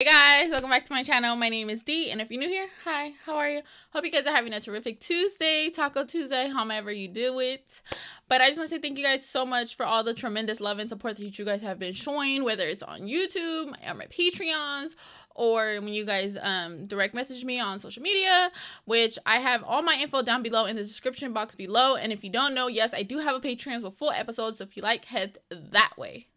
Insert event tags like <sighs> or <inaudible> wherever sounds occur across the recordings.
Hey guys, welcome back to my channel. My name is Dee, and if you're new here, hi, how are you? Hope you guys are having a terrific Tuesday, Taco Tuesday, however you do it. But I just want to say thank you guys so much for all the tremendous love and support that you guys have been showing, whether it's on YouTube, or my Patreons, or when you guys um, direct message me on social media, which I have all my info down below in the description box below. And if you don't know, yes, I do have a Patreon with full episodes, so if you like, head that way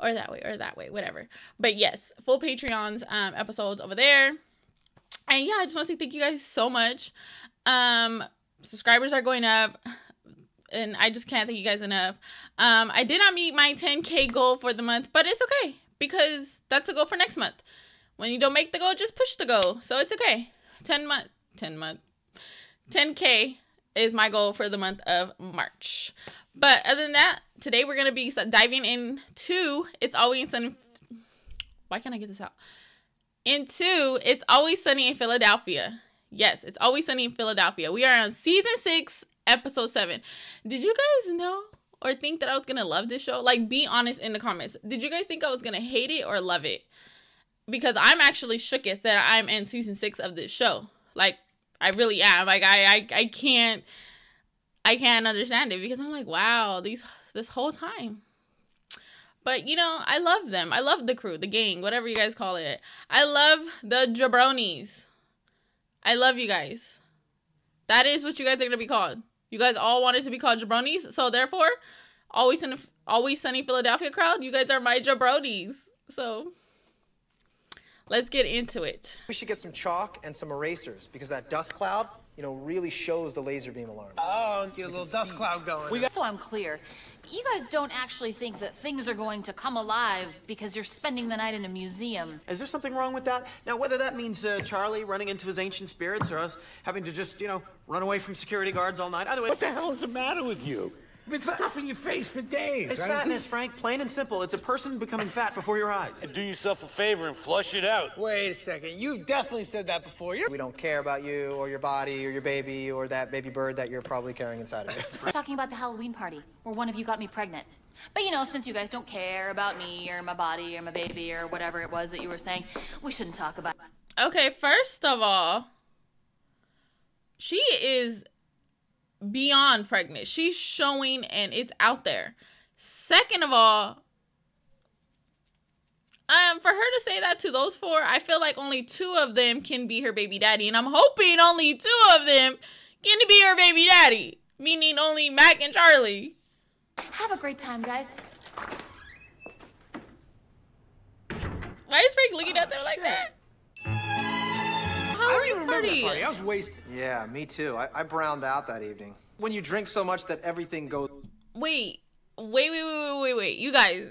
or that way or that way, whatever. But yes, full Patreons um, episodes over there. And yeah, I just want to say thank you guys so much. Um, subscribers are going up, and I just can't thank you guys enough. Um, I did not meet my 10k goal for the month, but it's okay because that's the goal for next month. When you don't make the goal, just push the goal. So it's okay. 10 month, 10 month, 10k is my goal for the month of March. But other than that, today we're gonna be diving into It's Always Sunny. Why can't I get this out? Into It's Always Sunny in Philadelphia. Yes, It's Always Sunny in Philadelphia. We are on season six, episode seven. Did you guys know or think that I was gonna love this show? Like, be honest in the comments. Did you guys think I was gonna hate it or love it? Because I'm actually shooketh that I'm in season six of this show. Like, I really am. Like, I, I, I can't I can't understand it because I'm like, wow, these this whole time. But you know, I love them. I love the crew, the gang, whatever you guys call it. I love the jabronis. I love you guys. That is what you guys are gonna be called. You guys all wanted to be called jabronis, so therefore, always in always sunny Philadelphia crowd, you guys are my jabronis. So let's get into it. We should get some chalk and some erasers because that dust cloud you know, really shows the laser beam alarms. Oh, and get so a little dust see. cloud going. We got so I'm clear, you guys don't actually think that things are going to come alive because you're spending the night in a museum. Is there something wrong with that? Now, whether that means uh, Charlie running into his ancient spirits or us having to just, you know, run away from security guards all night, either way. What the hell is the matter with you? Been stuffing your face for days. It's fatness, Frank. Plain and simple. It's a person becoming fat before your eyes. Do yourself a favor and flush it out. Wait a second. You definitely said that before. You're we don't care about you or your body or your baby or that baby bird that you're probably carrying inside of you. <laughs> We're talking about the Halloween party where one of you got me pregnant. But you know, since you guys don't care about me or my body or my baby or whatever it was that you were saying, we shouldn't talk about it. Okay, first of all, she is beyond pregnant. She's showing and it's out there. Second of all, um, for her to say that to those four, I feel like only two of them can be her baby daddy, and I'm hoping only two of them can be her baby daddy, meaning only Mac and Charlie. Have a great time, guys. Why is Frank looking at them like that? I don't even remember that party. I was wasted. Yeah, me too. I, I browned out that evening. When you drink so much that everything goes. Wait, wait, wait, wait, wait, wait, You guys.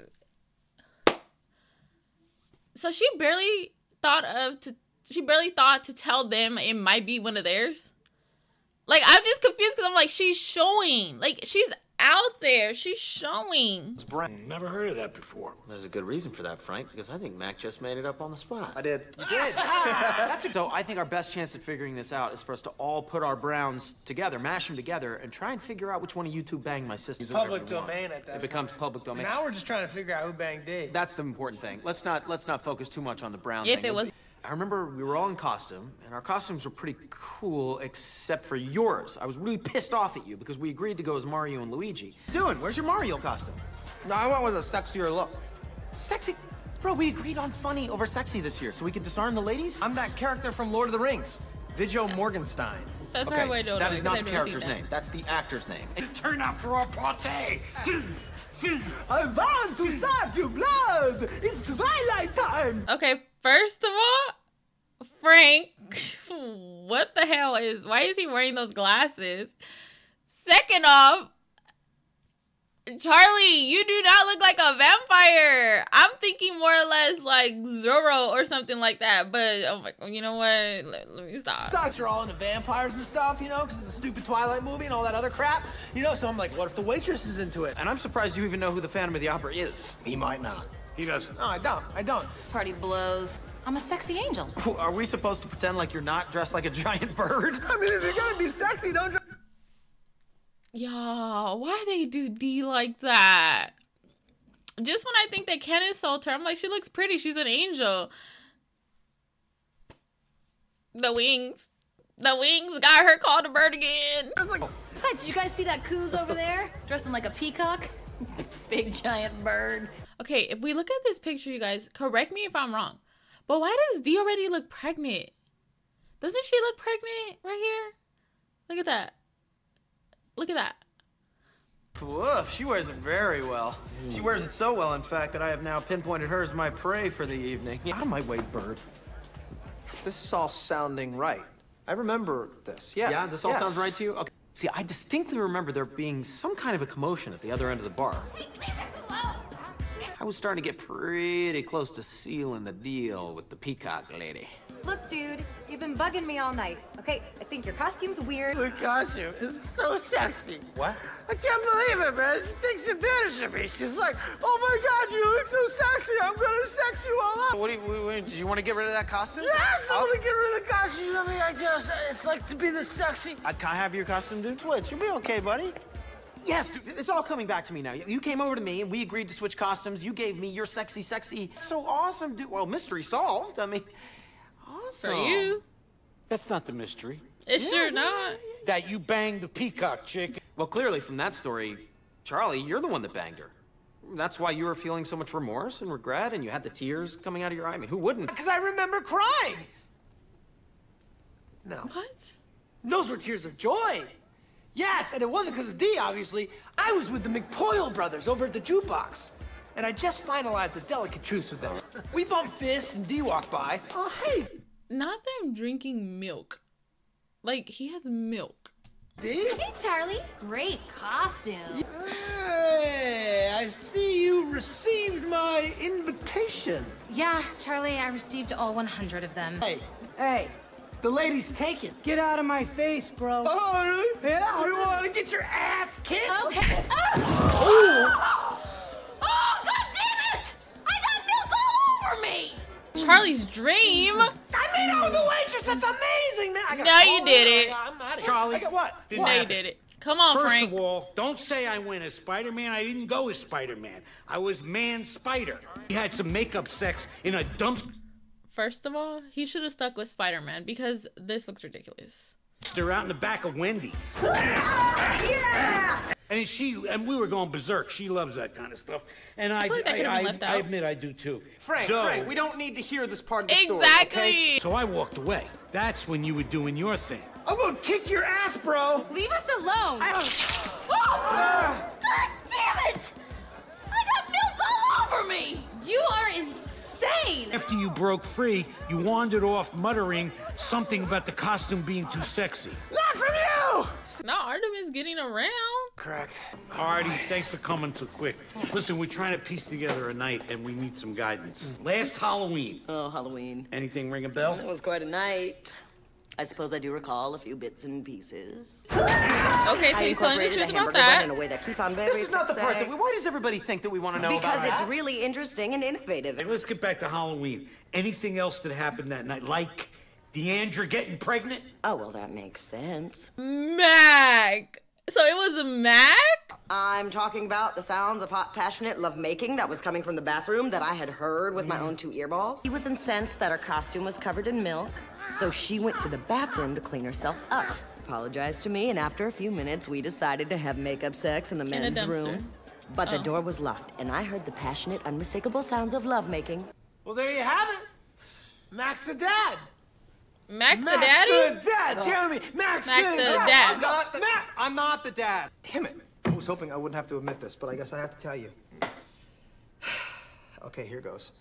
So she barely thought of to. She barely thought to tell them it might be one of theirs. Like I'm just confused because I'm like she's showing, like she's out there. She's showing. It's Brent. Never heard of that before. There's a good reason for that, Frank, because I think Mac just made it up on the spot. I did. You did? <laughs> That's it. So I think our best chance at figuring this out is for us to all put our browns together, mash them together, and try and figure out which one of you two banged my sister. Public domain at that It becomes public domain. Now we're just trying to figure out who banged Dave. That's the important thing. Let's not let's not focus too much on the brown if thing. it was I remember we were all in costume, and our costumes were pretty cool, except for yours. I was really pissed off at you because we agreed to go as Mario and Luigi. Doing? Where's your Mario costume? No, I went with a sexier look. Sexy? Bro, we agreed on funny over sexy this year, so we could disarm the ladies? I'm that character from Lord of the Rings, Viggo Mortensen. That's okay, why I don't that is not the character's name. That's the actor's name. And turn up for a party! Fizz! Fizz! I want to serve you blood! It's twilight time! Okay, first of all, Frank, what the hell is, why is he wearing those glasses? Second off, Charlie, you do not look like a vampire. I'm thinking more or less like Zorro or something like that. But oh my, you know what? Let, let me stop. Socks are all into vampires and stuff, you know, because of the stupid Twilight movie and all that other crap. You know, so I'm like, what if the waitress is into it? And I'm surprised you even know who the Phantom of the Opera is. He might not. He doesn't. No, I don't. I don't. This party blows. I'm a sexy angel. Are we supposed to pretend like you're not dressed like a giant bird? <laughs> I mean, if you're gonna be sexy, don't. Y'all, why they do Dee like that? Just when I think that Ken is her, I'm like, she looks pretty. She's an angel. The wings. The wings got her called a bird again. Besides, did you guys see that coos over there? <laughs> Dressing like a peacock? <laughs> Big giant bird. Okay, if we look at this picture, you guys, correct me if I'm wrong. But why does Dee already look pregnant? Doesn't she look pregnant right here? Look at that. Look at that. Woof, she wears it very well. She wears it so well, in fact, that I have now pinpointed her as my prey for the evening. Out of my way, bird. This is all sounding right. I remember this. Yeah. Yeah, this all sounds right to you? Okay. See, I distinctly remember there being some kind of a commotion at the other end of the bar. I was starting to get pretty close to sealing the deal with the peacock lady. Look, dude, you've been bugging me all night. Okay, I think your costume's weird. The costume is so sexy. What? I can't believe it, man. She takes advantage of me. She's like, oh my god, you look so sexy. I'm gonna sex you all up. What do you, what, do you want to get rid of that costume? Yes, I oh. want to get rid of the costume. I mean, I just, it's like to be the sexy. I, can't have your costume, dude? Switch. You'll be okay, buddy. Yes, dude, it's all coming back to me now. You came over to me and we agreed to switch costumes. You gave me your sexy, sexy, so awesome, dude. Well, mystery solved. I mean, awesome. For you. That's not the mystery. It's sure not. That you banged the peacock chick. Well, clearly from that story, Charlie, you're the one that banged her. That's why you were feeling so much remorse and regret, and you had the tears coming out of your eye. I mean, who wouldn't? Because I remember crying. No. What? Those were tears of joy. Yes, and it wasn't because of Dee, obviously. I was with the McPoyle brothers over at the jukebox. And I just finalized a delicate truce with them. <laughs> We bumped fists and Dee walked by. Oh, hey, Not them drinking milk. Like, he has milk. Dee? Hey, Charlie. Great costume. Hey, I see you received my invitation. Yeah, Charlie, I received all 100 of them. Hey, hey, the lady's taken. Get out of my face, bro. Oh, really? Yeah. You want to get your ass kicked? Okay. Oh! oh, god damn it! I got milk all over me! Charlie's dream. I made out with the waitress. That's amazing, man. I got No, you did it. I'm out of here. Charlie, I got what? didn't No, you did it. Come on, First Frank. of all, don't say I went as Spider-Man. I didn't go as Spider-Man. I was Man Spider. He had some makeup sex in a dumpster First of all, he should have stuck with Spider Man because this looks ridiculous. They're out in the back of Wendy's. <laughs> Yeah! And she and we were going berserk. She loves that kind of stuff, and I, feel like that I, I- I admit I do too. Frank, So- Frank, we don't need to hear this part of the story. Exactly. okay? So I walked away. That's when you were doing your thing. I'm gonna kick your ass, bro. Leave us alone. <gasps> Oh, God damn it! I got milk all over me! You are insane! After you broke free, you wandered off muttering something about the costume being too sexy. Not from you. Now Artemis getting around. Correct. Artie, thanks for coming so quick. Listen, we're trying to piece together a night and we need some guidance. Last Halloween, Oh, Halloween. anything ring a bell? It was quite a night. I suppose I do recall a few bits and pieces. Okay, so I he's telling the incorporated truth a about hamburger that. in a way that he found very This is not the part that we. Why does everybody think that we want to know Because about it's really interesting and innovative. Hey, let's get back to Halloween. Anything else that happened that night? Like Deandra getting pregnant? Oh, well, that makes sense. Mac. So it was a Mac? I'm talking about the sounds of hot, passionate lovemaking that was coming from the bathroom that I had heard with my mm. own two earballs. He was incensed that her costume was covered in milk, so she went to the bathroom to clean herself up. Apologized to me, and after a few minutes, we decided to have makeup sex in the a men's room. But the Oh. door was locked, and I heard the passionate, unmistakable sounds of lovemaking. Well, there you have it. Mac's the dad. Mac's the Max daddy? the dad. Jeremy. Max, Max the, the dad. dad. I'm not the, Mac. I'm not the dad. Damn it. I was hoping I wouldn't have to admit this, but I guess I have to tell you. <sighs> okay, here goes.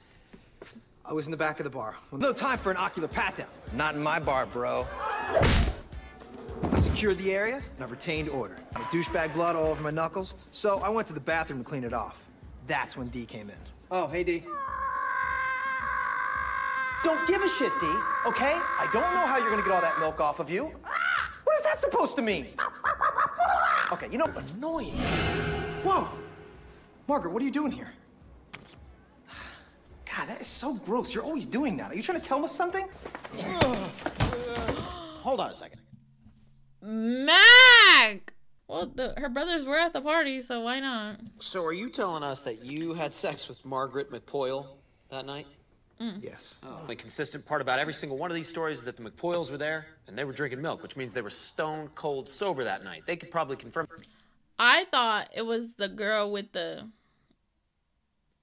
I was in the back of the bar. No time for an ocular pat down. Not in my bar, bro. I secured the area and I retained order. My douchebag blood all over my knuckles, so I went to the bathroom to clean it off. That's when Dee came in. Oh, hey, Dee. Don't give a shit, Dee, okay? I don't know how you're gonna get all that milk off of you. What is that supposed to mean? Okay, you know, annoying. Whoa! Margaret, what are you doing here? <sighs> God, that is so gross. You're always doing that. Are you trying to tell us something? <sighs> Hold on a second. Mac! Well, the, her brothers were at the party, so why not? So are you telling us that you had sex with Margaret McPoyle that night? Yes. The consistent part about every single one of these stories is that the McPoyles were there and they were drinking milk, which means they were stone cold sober that night. They could probably confirm. I thought it was the girl with the,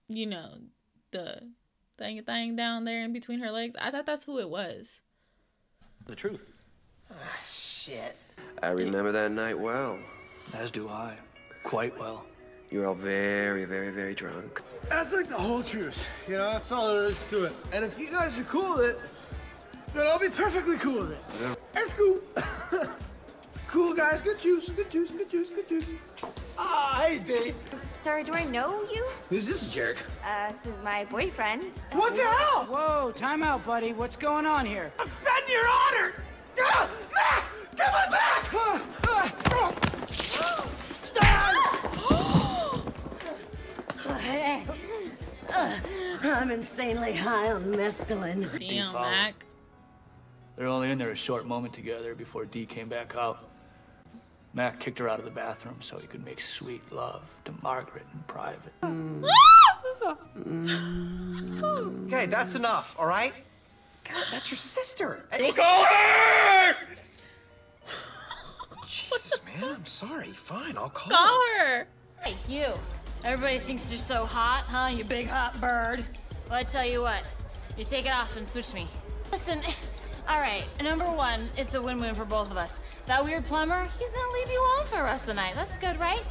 you know, the thing thing down there in between her legs. I thought that's who it was. The truth. Ah, Shit. I remember that night well. As do I. Quite well. You were all very, very, very drunk. That's like the whole truth. You know, that's all there is to it. And if you guys are cool with it, then I'll be perfectly cool with it. It's cool. <laughs> cool guys, good juice, good juice, good juice, good juice. Ah, hey, Dave. Sorry, do I know you? Who's this jerk? Uh, this is my boyfriend. What the hell? Whoa, time out, buddy. What's going on here? Offend your honor! Ah, Mac! Come on, back! I'm insanely high on mescaline. Damn, Mac. They're only in there a short moment together before Dee came back out. Mac kicked her out of the bathroom so he could make sweet love to Margaret in private. <laughs> Okay, that's enough, all right? God, that's your sister. You call her! Jesus, man, I'm sorry. Fine, I'll call, Call her. Call her. Hey, you. Everybody thinks you're so hot, huh? You big hot bird. Well, I tell you what, you take it off and switch me. Listen, all right, number one, it's a win-win for both of us. That weird plumber, he's gonna leave you alone for the rest of the night. That's good, right?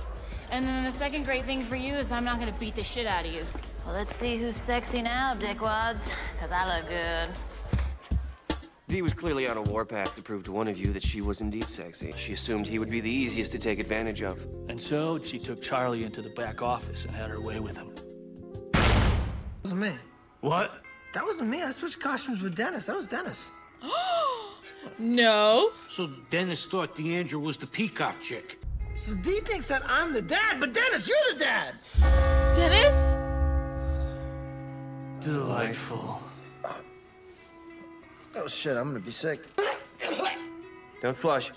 And then the second great thing for you is I'm not gonna beat the shit out of you. Well, let's see who's sexy now, dickwads, because I look good. Dee was clearly on a warpath to prove to one of you that she was indeed sexy. She assumed he would be the easiest to take advantage of. And so she took Charlie into the back office and had her way with him. That wasn't me. What? That wasn't me. I switched costumes with Dennis. That was Dennis. <gasps> No. So Dennis thought Deandra was the peacock chick. So Dee thinks that I'm the dad, but Dennis, you're the dad. Dennis? Delightful. Oh shit, I'm gonna be sick. Don't flush.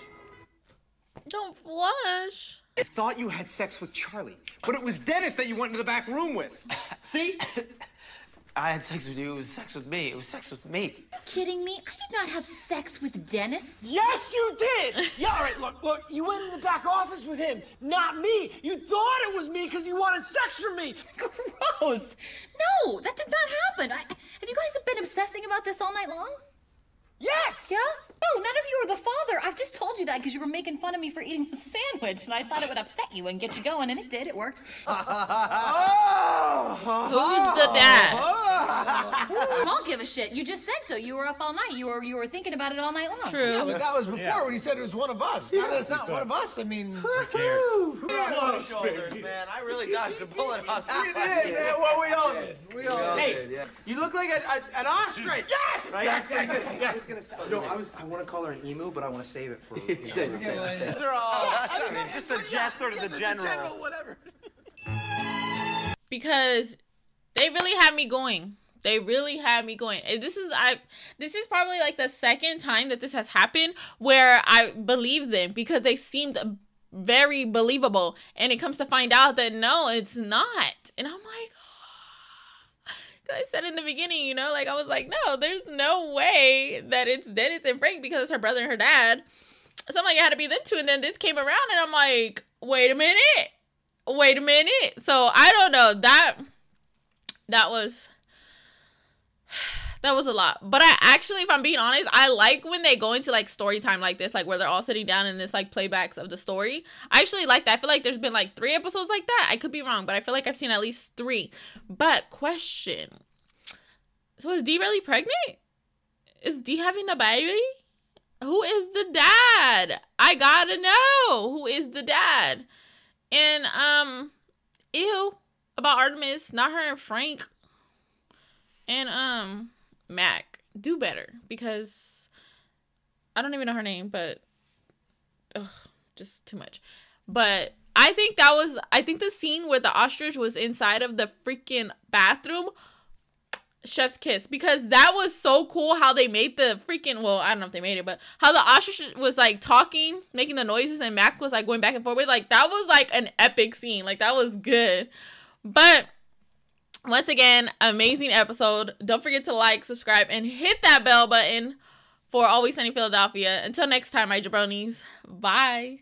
Don't flush. I thought you had sex with Charlie, but it was Dennis that you went into the back room with. See? I had sex with you. It was sex with me. It was sex with me. Are you Kidding me? I did not have sex with Dennis. Yes, you did. <laughs> Yeah, all right. Look, look. You went in the back office with him, not me. You thought it was me because you wanted sex from me. <laughs> Gross. No, that did not happen. I, have you guys been obsessing about this all night long? Yes. Yeah? No, none of you are the father. I just told you that because you were making fun of me for eating the sandwich, and I thought it would upset you and get you going, and it did. It worked. <laughs> Ah. Who's the dad? Ah. I don't give a shit. You just said so. You were up all night. You were you were thinking about it all night long. True. Yeah, but that was before when he said it was one of us. Now that it's not one of us, I mean, who Close shoulders, man. I really dodged a bullet on that We did, man. Well, we all did. We all did. Hey, you look like a, a, an ostrich. Yes. Right? That's pretty good. I was gonna say. No, I was. I want to call her an emu, but I want to save it for. You <laughs> know, These are all. I mean, just the gen, sort of the general. whatever. because they really had me going. They really had me going. This is I this is probably like the second time that this has happened where I believe them because they seemed very believable and it comes to find out that no, it's not. And I'm like I said in the beginning, you know, like I was like, no, there's no way that it's Dennis and Frank because it's her brother and her dad. So I'm like, it had to be them two. And then this came around and I'm like, wait a minute. Wait a minute. So I don't know. That that was that was a lot. But I actually, if I'm being honest, I like when they go into like story time like this, like where they're all sitting down and this like playbacks of the story. I actually like that. I feel like there's been like three episodes like that. I could be wrong, but I feel like I've seen at least three. But question. So is Dee really pregnant? Is Dee having a baby? Who is the dad? I gotta know who is the dad. And um, ew about Artemis, not her and Frank. And um, Mac, do better because I don't even know her name, but ugh, just too much. But I think that was I think the scene where the ostrich was inside of the freaking bathroom chef's kiss because that was so cool how they made the freaking well I don't know if they made it but how the ostrich was like talking making the noises and Mac was like going back and forth like that was like an epic scene. Like that was good. But once again, amazing episode. Don't forget to like, subscribe, and hit that bell button for Always Sunny Philadelphia. Until next time, my jabronis. Bye.